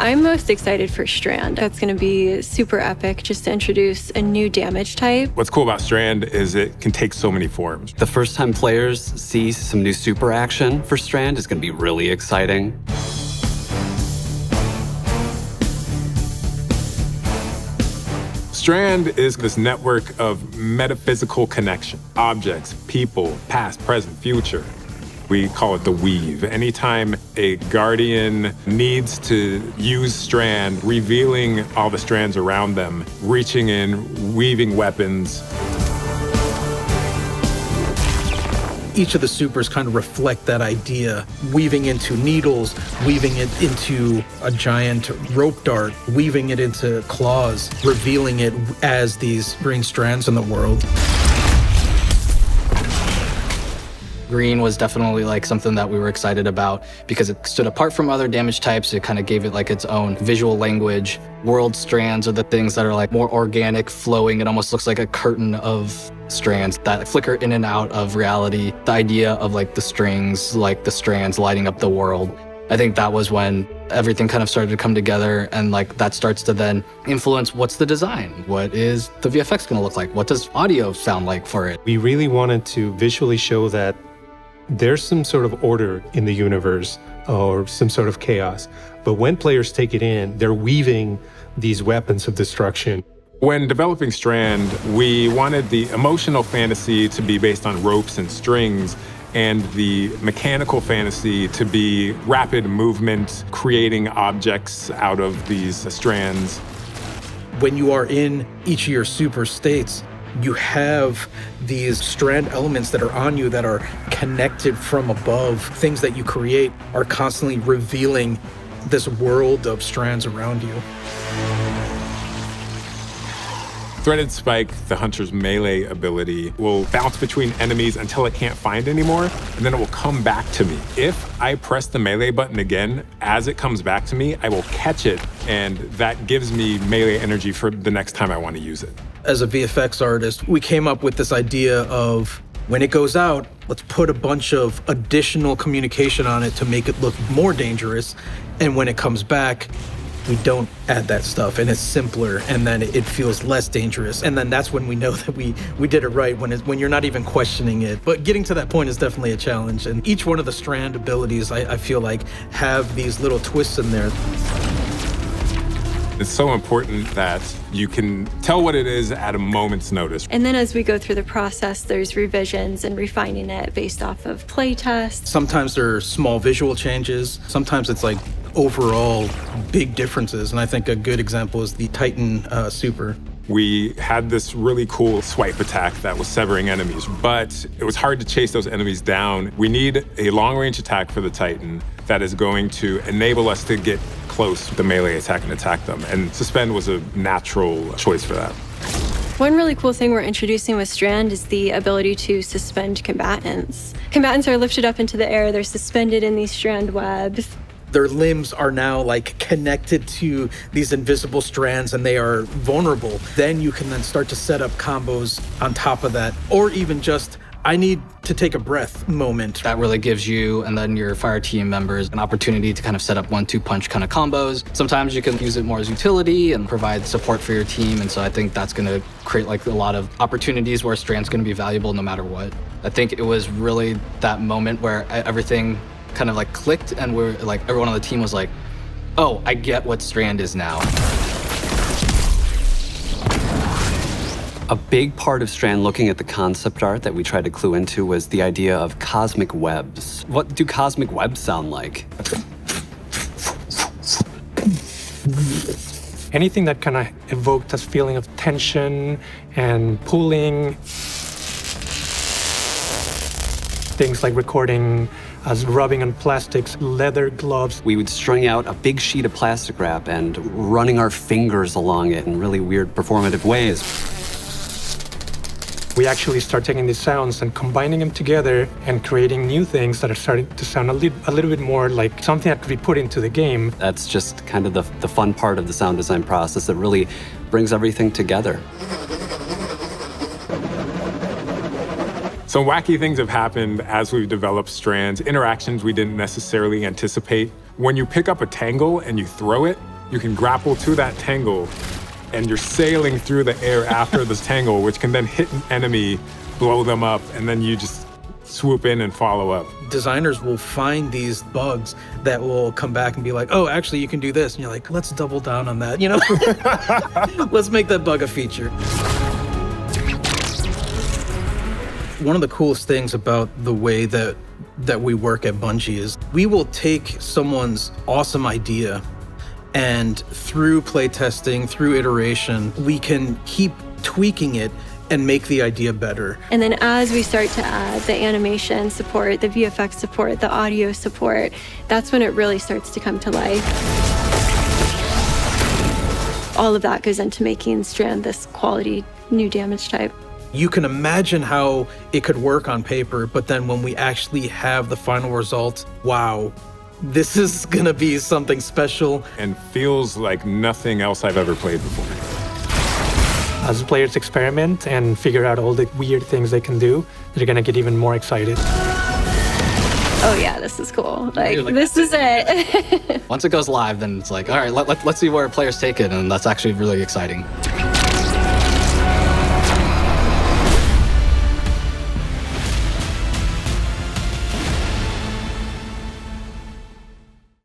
I'm most excited for Strand. That's going to be super epic just to introduce a new damage type. What's cool about Strand is it can take so many forms. The first time players see some new super action for Strand is going to be really exciting. Strand is this network of metaphysical connection, objects, people, past, present, future. We call it the weave. Anytime a guardian needs to use strand, revealing all the strands around them, reaching in, weaving weapons. Each of the supers kind of reflect that idea, weaving into needles, weaving it into a giant rope dart, weaving it into claws, revealing it as these green strands in the world. Green was definitely like something that we were excited about because it stood apart from other damage types. It kind of gave it like its own visual language. World strands are the things that are like more organic, flowing. It almost looks like a curtain of strands that flicker in and out of reality. The idea of like the strings, like the strands lighting up the world. I think that was when everything kind of started to come together and like that starts to then influence what's the design? What is the VFX going to look like? What does audio sound like for it? We really wanted to visually show that there's some sort of order in the universe or some sort of chaos. But when players take it in, they're weaving these weapons of destruction. When developing Strand, we wanted the emotional fantasy to be based on ropes and strings, and the mechanical fantasy to be rapid movement, creating objects out of these strands. When you are in each of your super states, you have these strand elements that are on you that are connected from above. Things that you create are constantly revealing this world of strands around you. Threaded Spike, the hunter's melee ability, will bounce between enemies until it can't find anymore, and then it will come back to me. If I press the melee button again, as it comes back to me, I will catch it, and that gives me melee energy for the next time I want to use it. As a VFX artist, we came up with this idea of when it goes out, let's put a bunch of additional communication on it to make it look more dangerous. And when it comes back, we don't add that stuff and it's simpler and then it feels less dangerous and then that's when we know that we we did it right when it, when you're not even questioning it but getting to that point is definitely a challenge and each one of the strand abilities I, I feel like have these little twists in there it's so important that you can tell what it is at a moment's notice. And then as we go through the process, there's revisions and refining it based off of play tests. Sometimes there are small visual changes. Sometimes it's like overall big differences. And I think a good example is the Titan uh, Super. We had this really cool swipe attack that was severing enemies, but it was hard to chase those enemies down. We need a long range attack for the Titan that is going to enable us to get close to the melee attack and attack them. And Suspend was a natural choice for that. One really cool thing we're introducing with Strand is the ability to suspend combatants. Combatants are lifted up into the air, they're suspended in these strand webs their limbs are now like connected to these invisible strands and they are vulnerable. Then you can then start to set up combos on top of that, or even just I need to take a breath moment. That really gives you and then your fire team members an opportunity to kind of set up one two punch kind of combos. Sometimes you can use it more as utility and provide support for your team. And so I think that's going to create like a lot of opportunities where Strand's going to be valuable no matter what. I think it was really that moment where everything kind of like clicked and we're like everyone on the team was like, oh, I get what Strand is now. A big part of Strand looking at the concept art that we tried to clue into was the idea of cosmic webs. What do cosmic webs sound like? Anything that kind of evoked a feeling of tension and pulling. Things like recording as rubbing on plastics, leather gloves. We would string out a big sheet of plastic wrap and running our fingers along it in really weird performative ways we actually start taking these sounds and combining them together and creating new things that are starting to sound a, li- a little bit more like something that could be put into the game. That's just kind of the, the fun part of the sound design process that really brings everything together. Some wacky things have happened as we've developed strands, interactions we didn't necessarily anticipate. When you pick up a tangle and you throw it, You can grapple to that tangle, and you're sailing through the air after this tangle, which can then hit an enemy, blow them up, and then you just swoop in and follow up. Designers will find these bugs that will come back and be like, oh, actually, you can do this. And you're like, let's double down on that, you know? let's make that bug a feature. One of the coolest things about the way that that we work at Bungie is we will take someone's awesome idea and through playtesting, through iteration, we can keep tweaking it and make the idea better. And then as we start to add the animation support, the VFX support, the audio support, that's when it really starts to come to life. All of that goes into making Strand this quality new damage type. You can imagine how it could work on paper, but then when we actually have the final result, wow, this is gonna be something special. And feels like nothing else I've ever played before. As players experiment and figure out all the weird things they can do, they're gonna get even more excited. Oh yeah, this is cool. Like, like this is it. Once it goes live, then it's like, all right, let, let, let's see where players take it, and that's actually really exciting.